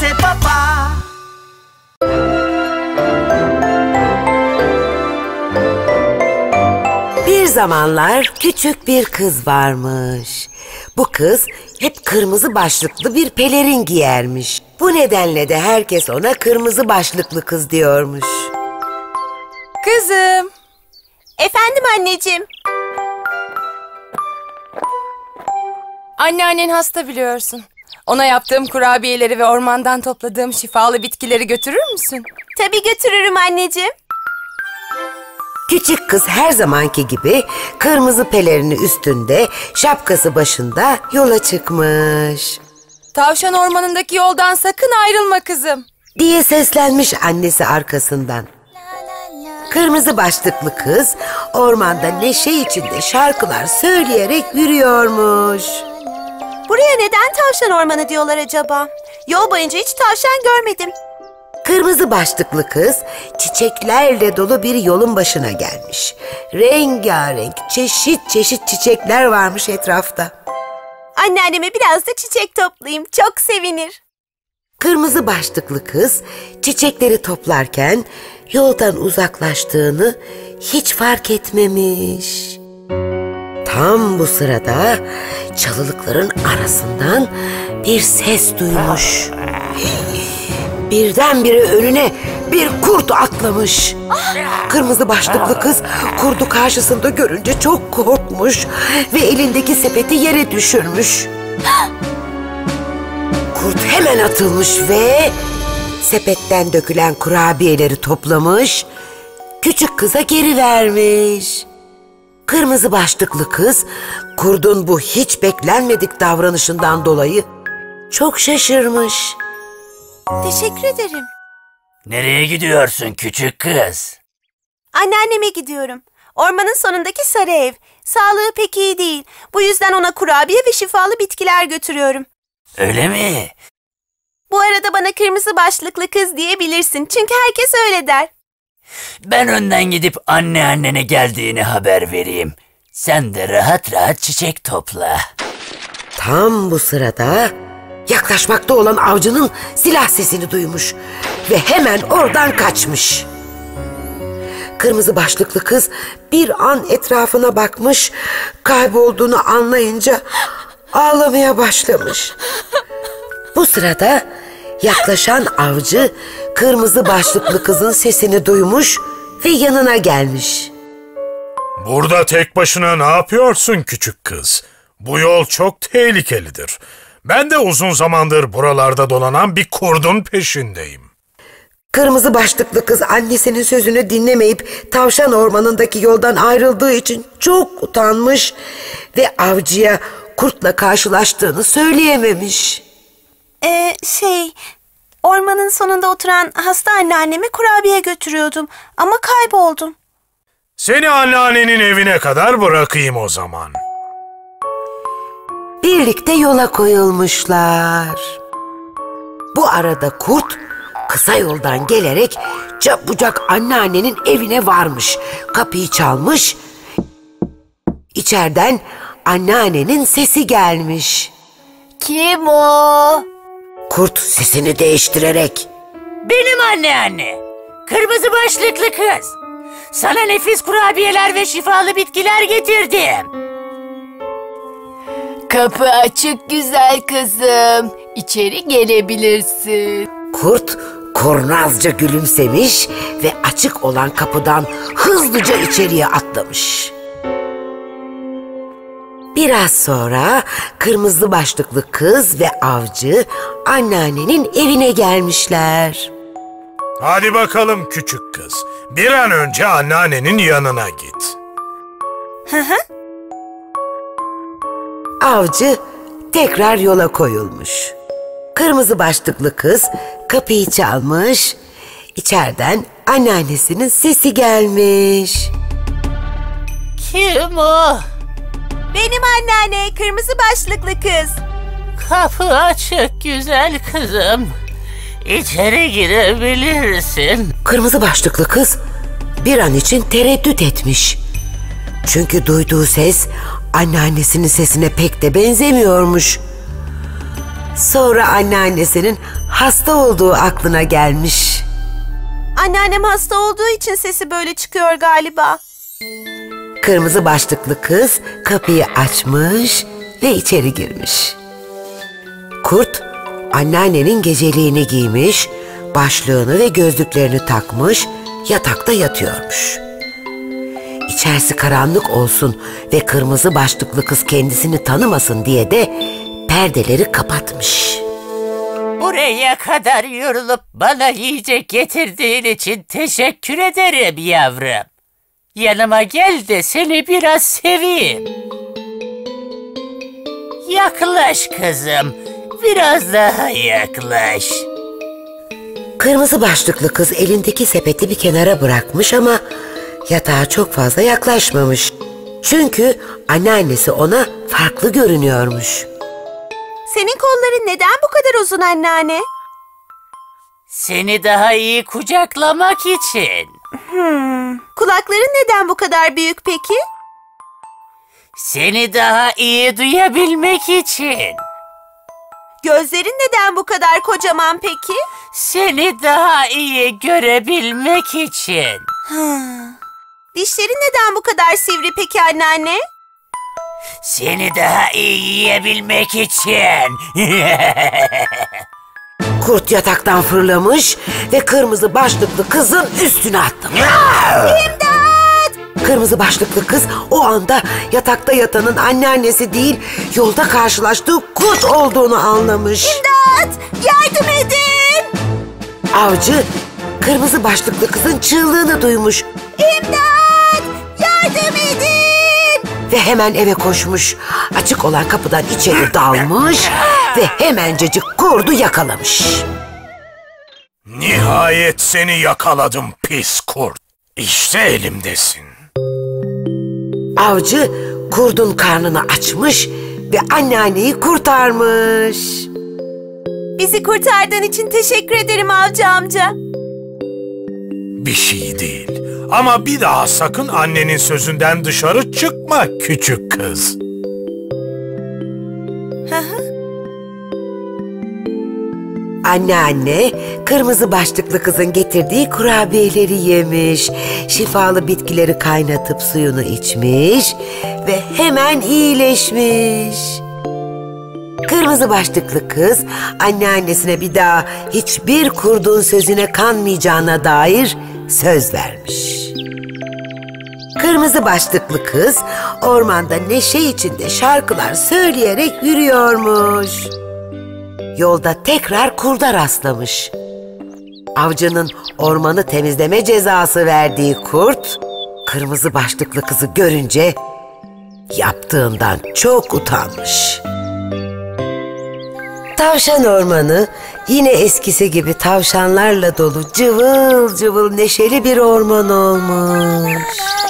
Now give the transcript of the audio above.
Dice papá. Bir zamanlar küçük bir kız varmış. Bu kız hep kırmızı başlıklı bir pelerin giyermiş. Bu nedenle de herkes ona kırmızı başlıklı kız diyormuş. Kızım. Efendim anneciğim. Anneannen hasta biliyorsun. Ona yaptığım kurabiyeleri ve ormandan topladığım şifalı bitkileri götürür müsün? Tabii götürürüm anneciğim. Küçük kız her zamanki gibi kırmızı pelerini üstünde, şapkası başında yola çıkmış. Tavşan ormanındaki yoldan sakın ayrılma kızım. Diye seslenmiş annesi arkasından. Kırmızı başlıklı kız ormanda neşe içinde şarkılar söyleyerek yürüyormuş. Buraya neden tavşan ormanı diyorlar acaba? Yol boyunca hiç tavşan görmedim. Kırmızı başlıklı kız çiçeklerle dolu bir yolun başına gelmiş. Rengarenk çeşit çeşit çiçekler varmış etrafta. Anneanneme biraz da çiçek toplayayım. Çok sevinir. Kırmızı başlıklı kız çiçekleri toplarken yoldan uzaklaştığını hiç fark etmemiş. Tam bu sırada çalılıkların arasından bir ses duymuş. Birdenbire önüne bir kurt atlamış. Kırmızı başlıklı kız kurdu karşısında görünce çok korkmuş ve elindeki sepeti yere düşürmüş. Kurt hemen atılmış ve sepetten dökülen kurabiyeleri toplamış, küçük kıza geri vermiş. Kırmızı başlıklı kız kurdun bu hiç beklenmedik davranışından dolayı çok şaşırmış. Teşekkür ederim. Nereye gidiyorsun küçük kız? Anneanneme gidiyorum. Ormanın sonundaki sarı ev. Sağlığı pek iyi değil. Bu yüzden ona kurabiye ve şifalı bitkiler götürüyorum. Öyle mi? Bu arada bana kırmızı başlıklı kız diyebilirsin. Çünkü herkes öyle der. Ben önden gidip anneannene geldiğini haber vereyim. Sen de rahat rahat çiçek topla. Tam bu sırada yaklaşmakta olan avcının silah sesini duymuş ve hemen oradan kaçmış. Kırmızı başlıklı kız bir an etrafına bakmış, kaybolduğunu anlayınca ağlamaya başlamış. Bu sırada yaklaşan avcı kırmızı başlıklı kızın sesini duymuş ve yanına gelmiş. Burada tek başına ne yapıyorsun küçük kız? Bu yol çok tehlikelidir. Ben de uzun zamandır buralarda dolanan bir kurdun peşindeyim. Kırmızı başlıklı kız annesinin sözünü dinlemeyip tavşan ormanındaki yoldan ayrıldığı için çok utanmış ve avcıya kurtla karşılaştığını söyleyememiş. Ee, şey... Ormanın sonunda oturan hasta anneanneme kurabiye götürüyordum. Ama kayboldum. Seni anneannenin evine kadar bırakayım o zaman. Birlikte yola koyulmuşlar. Bu arada kurt kısa yoldan gelerek çabucak anneannenin evine varmış. Kapıyı çalmış. İçeriden anneannenin sesi gelmiş. Kim o? Kurt sesini değiştirerek Benim anneanne. Kırmızı başlıklı kız. Sana nefis kurabiyeler ve şifalı bitkiler getirdim. Kapı açık güzel kızım. İçeri gelebilirsin. Kurt kurnazca gülümsemiş ve açık olan kapıdan hızlıca içeriye atlamış. Biraz sonra kırmızı başlıklı kız ve avcı anneannenin evine gelmişler. Hadi bakalım küçük kız. Bir an önce anneannenin yanına git. Avcı tekrar yola koyulmuş. Kırmızı başlıklı kız kapıyı çalmış. İçeriden anneannesinin sesi gelmiş. Kim o? Benim anneanne, kırmızı başlıklı kız. Kapı açık güzel kızım. İçeri girebilirsin. Kırmızı başlıklı kız bir an için tereddüt etmiş. Çünkü duyduğu ses anneannesinin sesine pek de benzemiyormuş. Sonra anneannesinin hasta olduğu aklına gelmiş. Anneannem hasta olduğu için sesi böyle çıkıyor galiba. Kırmızı başlıklı kız kapıyı açmış ve içeri girmiş. Kurt anneannenin geceliğini giymiş, başlığını ve gözlüklerini takmış, yatakta yatıyormuş. İçerisi karanlık olsun ve kırmızı başlıklı kız kendisini tanımasın diye de perdeleri kapatmış. Buraya kadar yorulup bana yiyecek getirdiğin için teşekkür ederim yavrum. Yanıma gel de seni biraz seveyim. Yaklaş kızım. Biraz daha yaklaş. Kırmızı başlıklı kız elindeki sepeti bir kenara bırakmış ama yatağa çok fazla yaklaşmamış. Çünkü anneannesi ona farklı görünüyormuş. Senin kolların neden bu kadar uzun anneanne? Seni daha iyi kucaklamak için. Kulakların neden bu kadar büyük peki? Seni daha iyi duyabilmek için. Gözlerin neden bu kadar kocaman peki? Seni daha iyi görebilmek için. Dişlerin neden bu kadar sivri peki anneanne? Seni daha iyi yiyebilmek için. Kurt yataktan fırlamış ve kırmızı başlıklı kızın üstüne atlamış. Kırmızı başlıklı kız o anda yatakta yatanın anneannesi değil, yolda karşılaştığı kurt olduğunu anlamış. İmdat! Yardım edin! Avcı kırmızı başlıklı kızın çığlığını duymuş İmdat! Yardım edin! Ve hemen eve koşmuş. Açık olan kapıdan içeri dalmış ve hemencecik kurdu yakalamış. Nihayet seni yakaladım pis kurt. İşte elimdesin. Avcı kurdun karnını açmış ve anneanneyi kurtarmış. Bizi kurtardığın için teşekkür ederim avcı amca. Bir şey değil. Ama bir daha sakın annenin sözünden dışarı çıkma küçük kız. Anneanne kırmızı başlıklı kızın getirdiği kurabiyeleri yemiş. Şifalı bitkileri kaynatıp suyunu içmiş ve hemen iyileşmiş. Kırmızı başlıklı kız anneannesine bir daha hiçbir kurdun sözüne kanmayacağına dair söz vermiş. Kırmızı başlıklı kız ormanda neşe içinde şarkılar söyleyerek yürüyormuş. Yolda tekrar kurda rastlamış. Avcının ormanı temizleme cezası verdiği kurt, kırmızı başlıklı kızı görünce yaptığından çok utanmış. Tavşan ormanı yine eskisi gibi tavşanlarla dolu cıvıl cıvıl neşeli bir orman olmuş.